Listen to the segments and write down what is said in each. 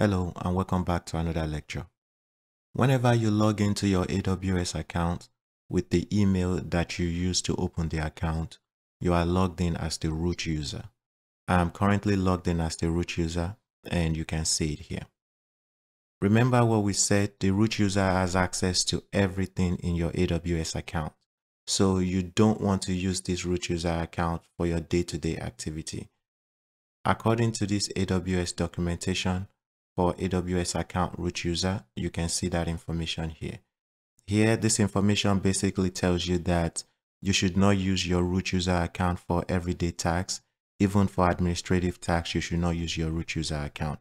Hello and welcome back to another lecture. Whenever you log into your AWS account with the email that you used to open the account, you are logged in as the root user. I am currently logged in as the root user and you can see it here. Remember what we said, the root user has access to everything in your AWS account. So you don't want to use this root user account for your day-to-day -day activity. According to this AWS documentation for AWS account root user, you can see that information here. Here, this information basically tells you that you should not use your root user account for everyday tasks. Even for administrative tasks, you should not use your root user account.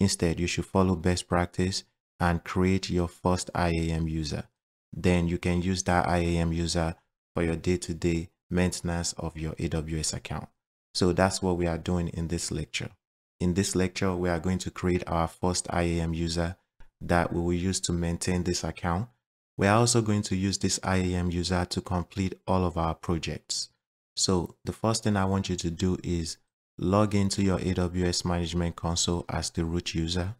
Instead, you should follow best practice and create your first IAM user. Then you can use that IAM user for your day-to-day -day maintenance of your AWS account. So that's what we are doing in this lecture. In this lecture, we are going to create our first IAM user that we will use to maintain this account. We are also going to use this IAM user to complete all of our projects. So the first thing I want you to do is log into your AWS Management Console as the root user.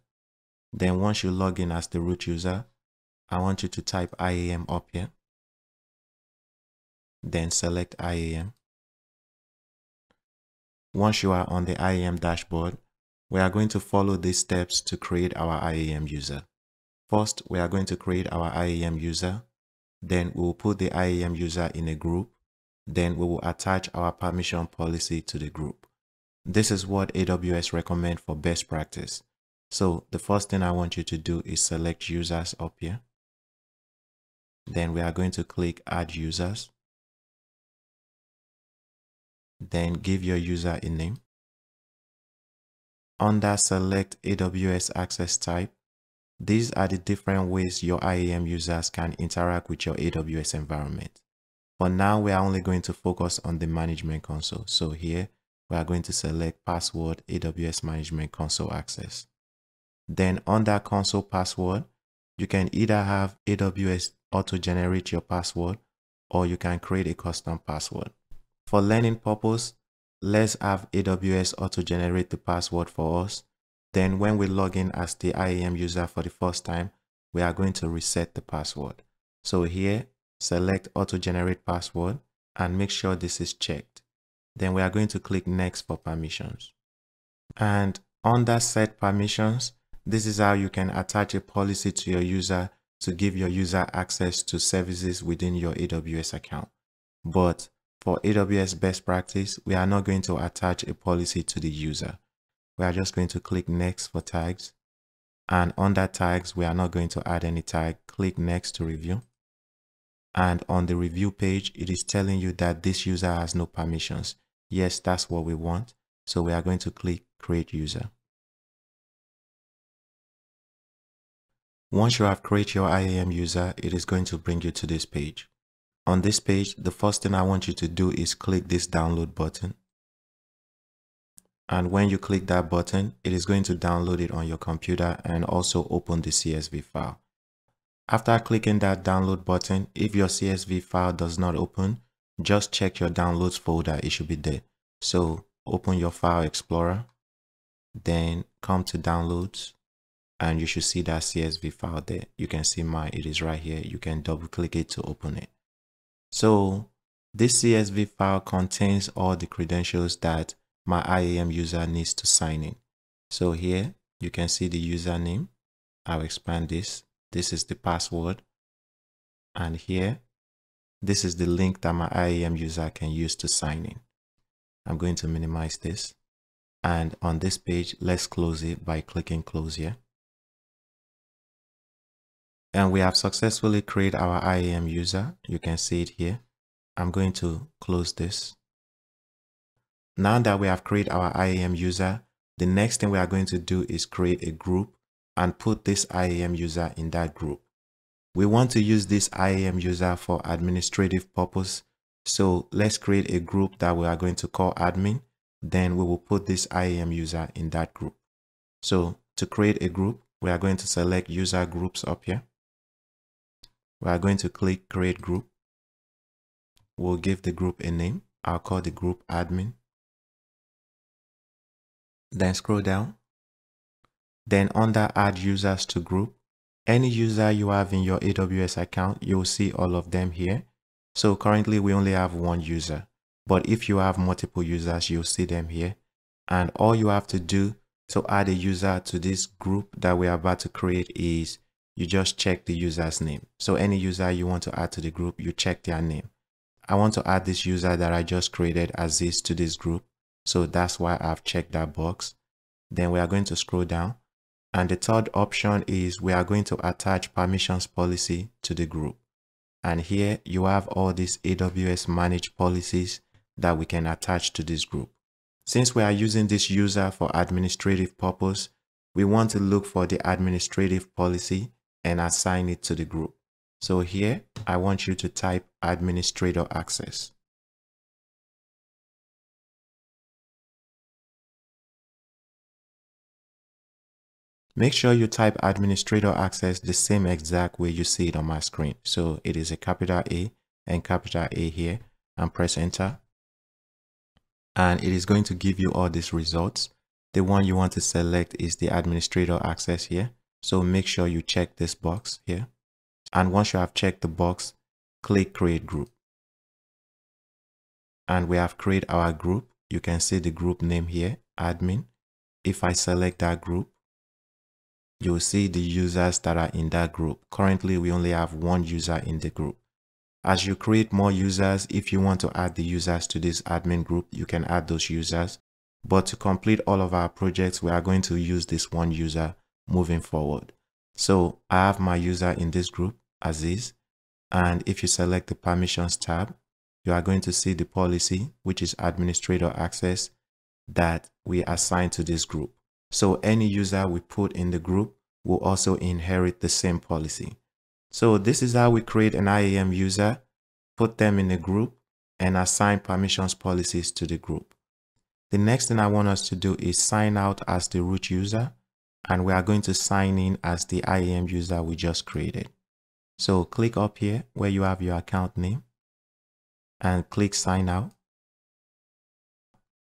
Then once you log in as the root user, I want you to type IAM up here. Then select IAM. Once you are on the IAM dashboard, we are going to follow these steps to create our IAM user. First, we are going to create our IAM user. Then we will put the IAM user in a group. Then we will attach our permission policy to the group. This is what AWS recommend for best practice. So the first thing I want you to do is select users up here. Then we are going to click add users then give your user a name. Under select AWS access type, these are the different ways your IAM users can interact with your AWS environment. For now, we are only going to focus on the management console. So here, we are going to select password AWS management console access. Then under console password, you can either have AWS auto-generate your password or you can create a custom password. For learning purpose, let's have AWS auto-generate the password for us. Then when we log in as the IAM user for the first time, we are going to reset the password. So here, select auto-generate password and make sure this is checked. Then we are going to click next for permissions. And under set permissions, this is how you can attach a policy to your user to give your user access to services within your AWS account. But for AWS best practice, we are not going to attach a policy to the user. We are just going to click next for tags. And under tags, we are not going to add any tag. Click next to review. And on the review page, it is telling you that this user has no permissions. Yes, that's what we want. So we are going to click create user. Once you have created your IAM user, it is going to bring you to this page. On this page, the first thing I want you to do is click this download button. And when you click that button, it is going to download it on your computer and also open the CSV file. After clicking that download button, if your CSV file does not open, just check your downloads folder, it should be there. So open your file explorer, then come to downloads, and you should see that CSV file there. You can see mine, it is right here. You can double click it to open it. So this CSV file contains all the credentials that my IAM user needs to sign in. So here you can see the username. I'll expand this. This is the password. And here, this is the link that my IAM user can use to sign in. I'm going to minimize this. And on this page, let's close it by clicking close here. And we have successfully created our IAM user. You can see it here. I'm going to close this. Now that we have created our IAM user, the next thing we are going to do is create a group and put this IAM user in that group. We want to use this IAM user for administrative purpose. So let's create a group that we are going to call admin. Then we will put this IAM user in that group. So to create a group, we are going to select user groups up here we are going to click create group. We'll give the group a name. I'll call the group admin. Then scroll down. Then under add users to group, any user you have in your AWS account, you'll see all of them here. So currently we only have one user, but if you have multiple users, you'll see them here. And all you have to do to add a user to this group that we're about to create is you just check the user's name. So any user you want to add to the group, you check their name. I want to add this user that I just created as this to this group. So that's why I've checked that box. Then we are going to scroll down. And the third option is we are going to attach permissions policy to the group. And here you have all these AWS managed policies that we can attach to this group. Since we are using this user for administrative purpose, we want to look for the administrative policy and assign it to the group. So here, I want you to type administrator access. Make sure you type administrator access the same exact way you see it on my screen. So it is a capital A and capital A here and press enter and it is going to give you all these results. The one you want to select is the administrator access here. So make sure you check this box here. And once you have checked the box, click create group. And we have created our group. You can see the group name here, admin. If I select that group, you'll see the users that are in that group. Currently, we only have one user in the group. As you create more users, if you want to add the users to this admin group, you can add those users. But to complete all of our projects, we are going to use this one user moving forward. So I have my user in this group, as is. And if you select the permissions tab, you are going to see the policy, which is administrator access that we assign to this group. So any user we put in the group will also inherit the same policy. So this is how we create an IAM user, put them in a group, and assign permissions policies to the group. The next thing I want us to do is sign out as the root user, and we are going to sign in as the IAM user we just created. So click up here where you have your account name and click sign out.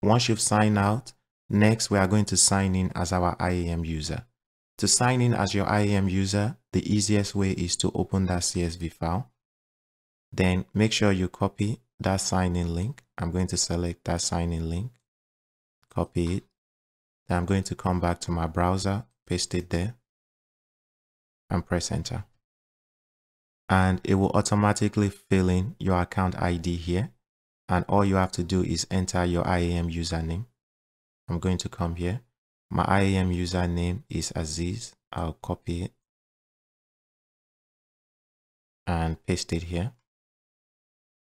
Once you've signed out, next we are going to sign in as our IAM user. To sign in as your IAM user, the easiest way is to open that CSV file. Then make sure you copy that sign in link. I'm going to select that sign in link, copy it. Then I'm going to come back to my browser, paste it there, and press enter. And it will automatically fill in your account ID here. And all you have to do is enter your IAM username. I'm going to come here my IAM username is Aziz. I'll copy it and paste it here.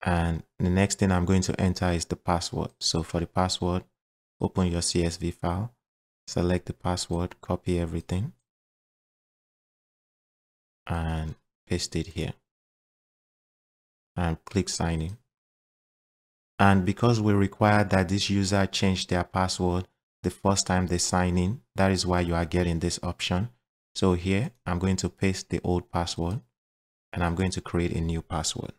And the next thing I'm going to enter is the password. So for the password, open your CSV file, select the password, copy everything, and paste it here. And click sign in. And because we require that this user change their password the first time they sign in. That is why you are getting this option. So here, I'm going to paste the old password and I'm going to create a new password.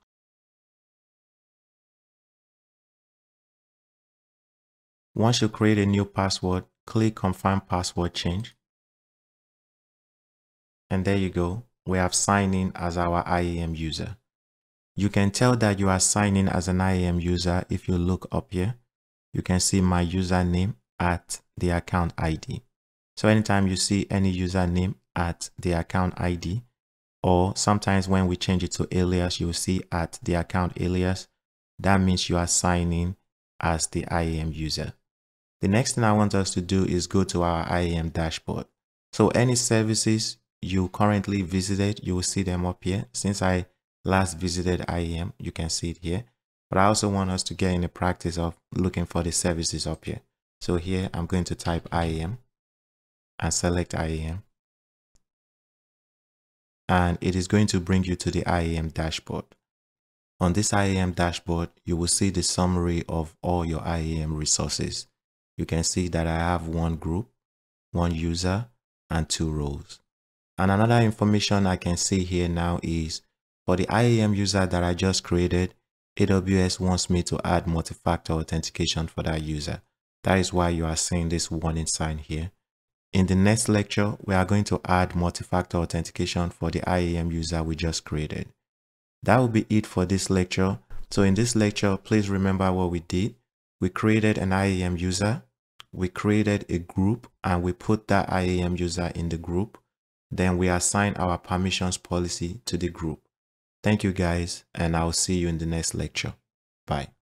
Once you create a new password, click confirm password change. And there you go. We have signed in as our IAM user. You can tell that you are signing as an IAM user if you look up here. You can see my username at the account ID. So anytime you see any username at the account ID, or sometimes when we change it to alias, you'll see at the account alias, that means you are signing as the IAM user. The next thing I want us to do is go to our IAM dashboard. So any services you currently visited, you will see them up here. Since I last visited IAM, you can see it here. But I also want us to get in the practice of looking for the services up here. So here I'm going to type IAM and select IAM. And it is going to bring you to the IAM dashboard. On this IAM dashboard, you will see the summary of all your IAM resources. You can see that I have one group, one user, and two roles. And another information I can see here now is for the IAM user that I just created, AWS wants me to add multi-factor authentication for that user. That is why you are seeing this warning sign here. In the next lecture, we are going to add multi-factor authentication for the IAM user we just created. That will be it for this lecture. So in this lecture, please remember what we did. We created an IAM user, we created a group and we put that IAM user in the group. Then we assign our permissions policy to the group. Thank you guys and I'll see you in the next lecture. Bye.